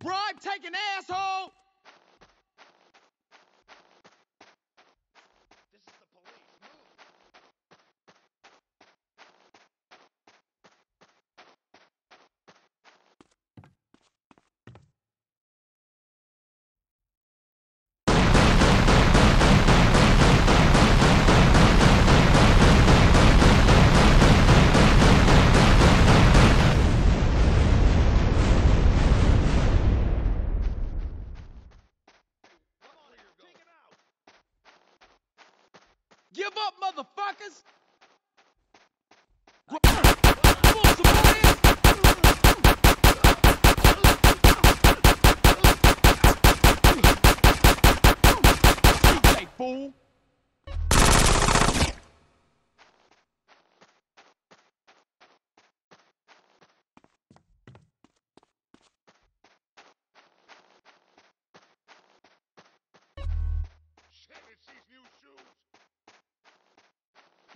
Bribe taking asshole! Give up, motherfuckers! Fool!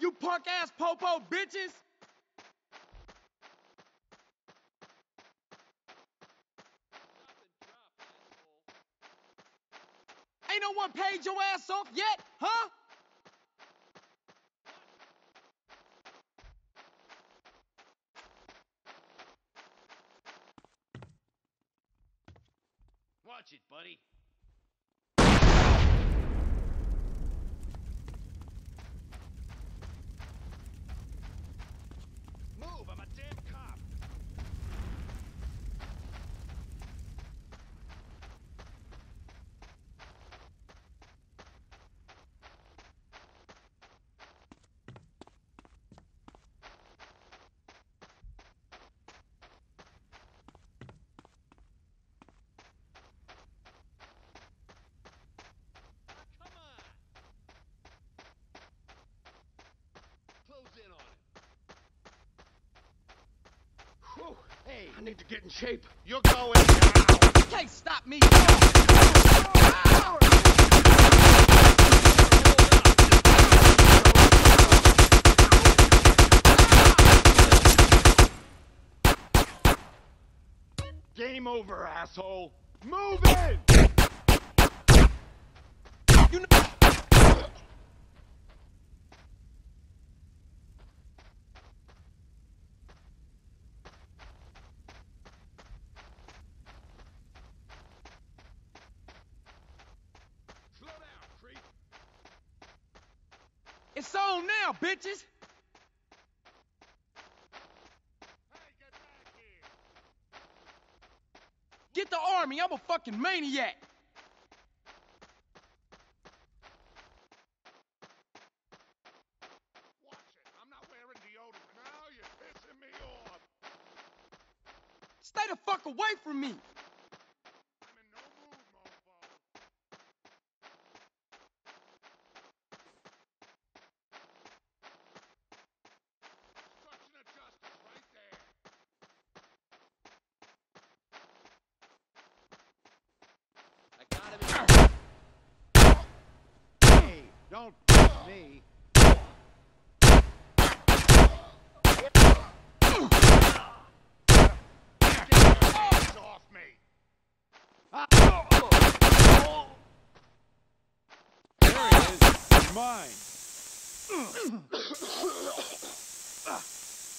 You punk ass popo bitches! Ain't no one paid your ass off yet, huh? Watch it, buddy. Move, I'm a damn cop. Ah, come on. Close in on it. Whew. Hey, I need to get in shape. You're going now. You can't stop me! Game over, asshole. Move in! You know. It's now, bitches! Get the army, I'm a fucking maniac! Stay the fuck away from me! I'm in no mood, mofo. Obstruction of justice right there. I gotta be. Hey, don't push me. Get your hands off me. There it is. Mine.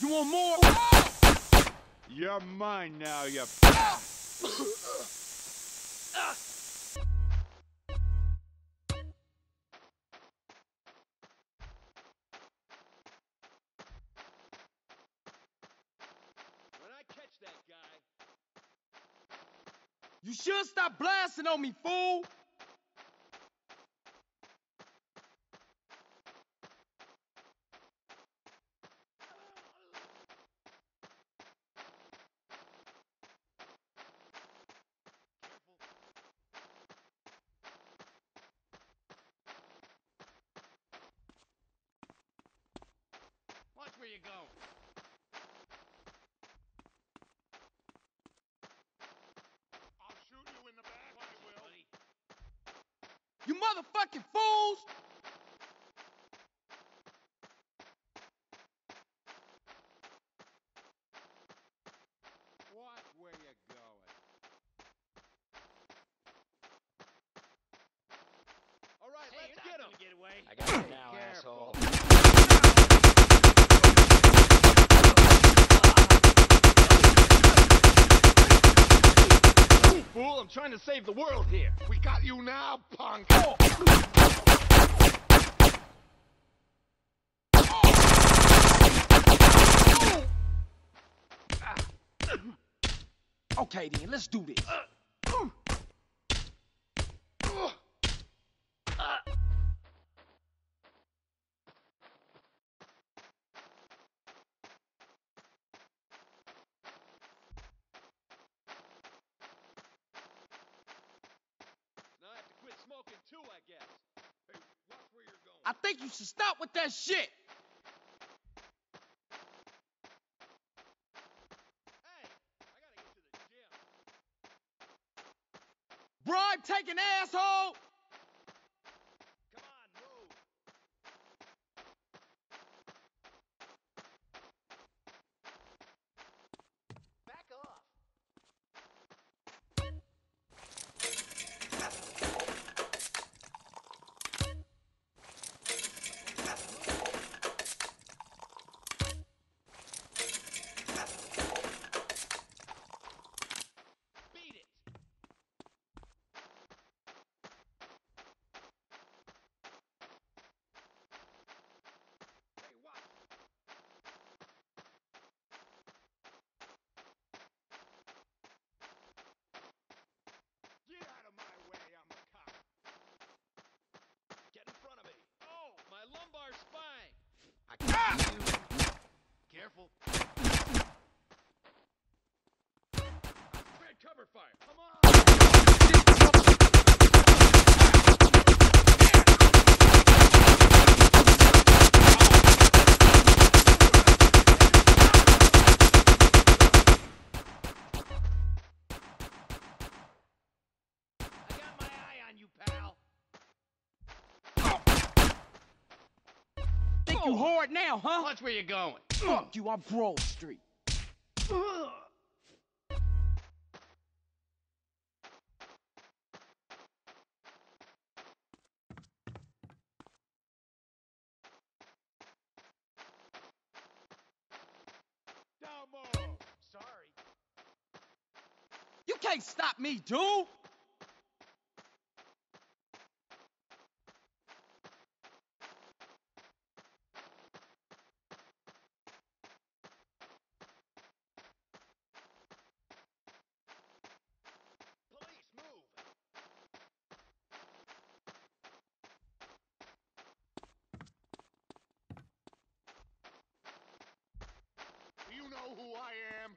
You want more? You're mine now, you. Stop blasting on me, fool! Watch where you go. You motherfucking fools! What where you going? All right, hey, let's get him. Get away. I got you now, Careful. asshole. Fool, I'm trying to save the world here. We got you now, punk. Okay then, let's do this. I think you should stop with that shit. Hey. Bribe taking asshole. Come on, move. Back off. Beat it. Hey, watch. Get out of my way, I'm a cop. Get in front of me. Oh, my lumbar spine. I you oh. hard now, huh? Watch where you're going. Fuck you, I'm Grove Street. Domo. Sorry. You can't stop me, dude. Police, move. Do you know who I am?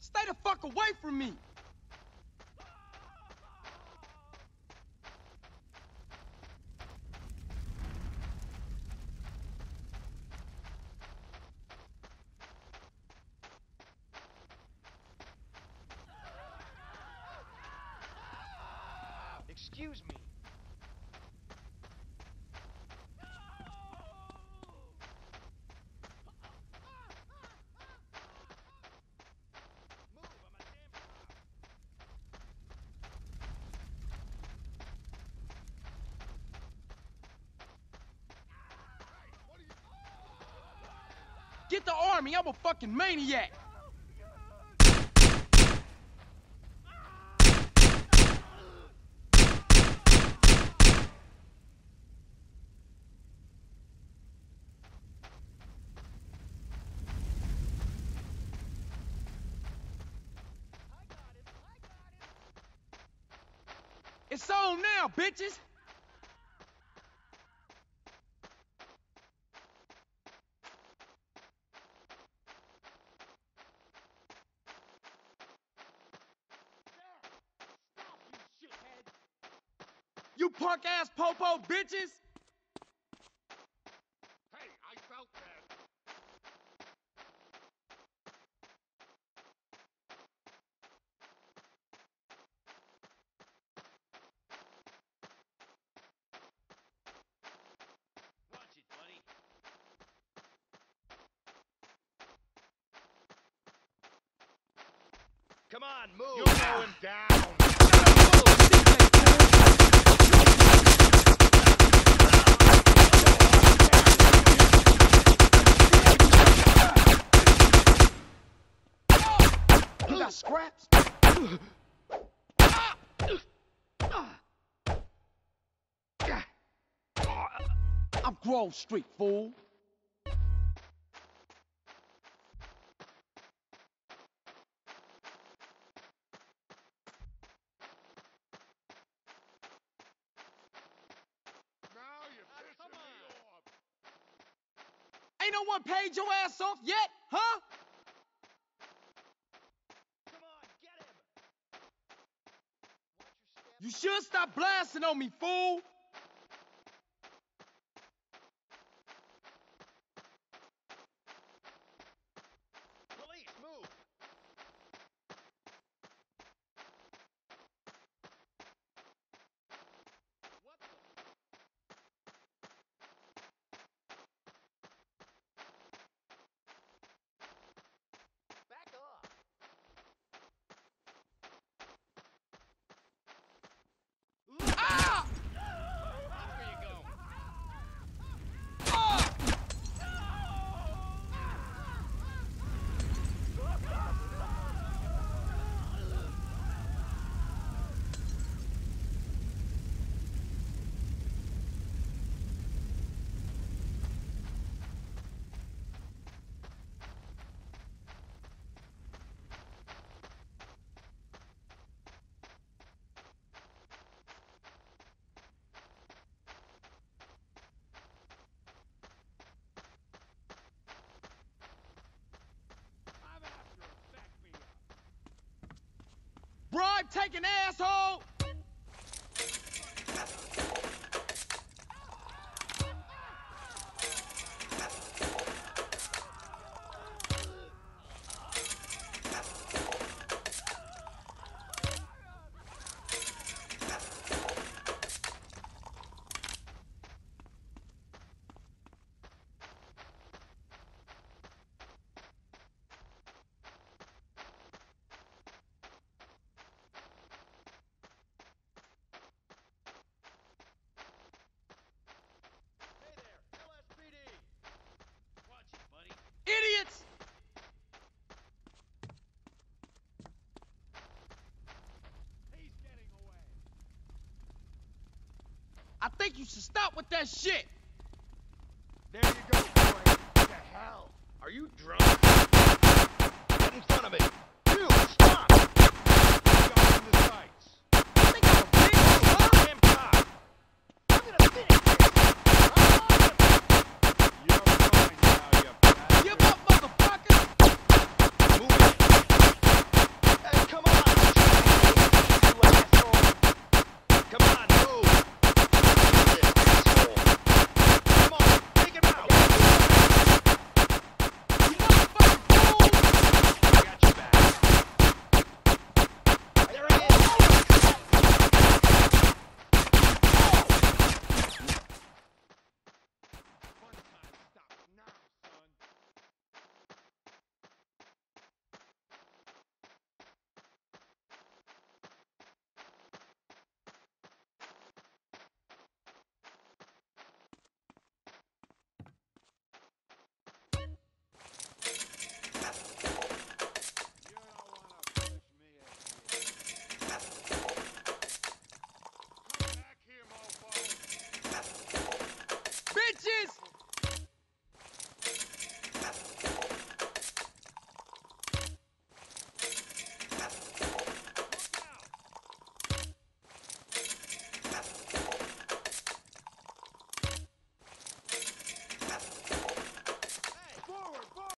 Stay the fuck away from me. Excuse me. the army. I'm a fucking maniac. It's on now, bitches! punk ass popo bitches. Grove Street, fool. Ain't no one paid your ass off yet, huh? On, you should stop blasting on me, fool! taking asshole! you should stop with that shit.